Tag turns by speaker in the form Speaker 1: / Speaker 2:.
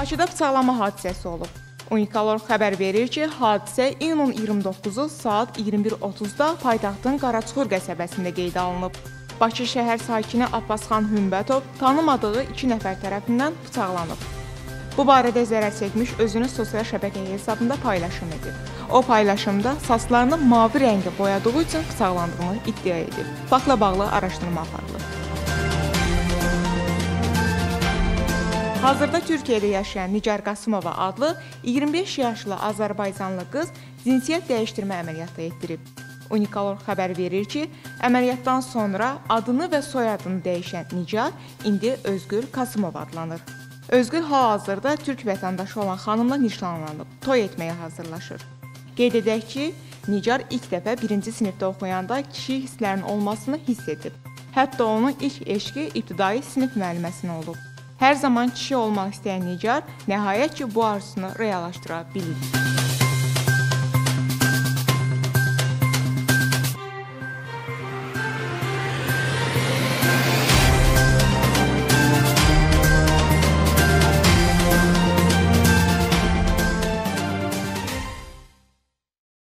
Speaker 1: Bakıda bıçaqlama hadisəsi olub. Unikalor xəbər verir ki, hadisə iyunun 29-u saat 21:30-da paytaxtın Qaraçuxur qəsəbəsində qeydə alınıb. Bakı şəhər sakini Abbasxan Hümbətov tanımadığı 2 nəfər tərəfindən bıçaqlanıb. Bu barədə zərər çəkmiş özünü sosial şəbəkə hesabında paylaşım edib. O paylaşımda saçlarını mavi rəngə boyadığı üçün bıçaqlandığını iddia edib. Faktla bağlı araşdırma aparılır. Hazırda Türkiyədə yaşayan Nigar Qasımova adlı 25 yaşlı Azərbaycanlı qız cinsiyyət dəyişdirmə əməliyyatı etdirib. Unikalor xəbər verir ki, əməliyyatdan sonra adını və soyadını dəyişən Nigar indi Özgür Qasımov adlanır. Özgür hal-hazırda türk vətəndaşı olan xanımla nişanlanıb, toy etməyə hazırlaşır. Qeyd edək ki, Nigar ilk dəfə 1-ci sinifdə oxuyanda kişi hisslərinin olmasını hiss edib. Hətta onun ilk eşqi ibtidai sinif müəlliməsinə olub. Hər zaman kişi olmaq istəyən Nigar nəhayət ki, bu arzusunu reallaşdıra bilib.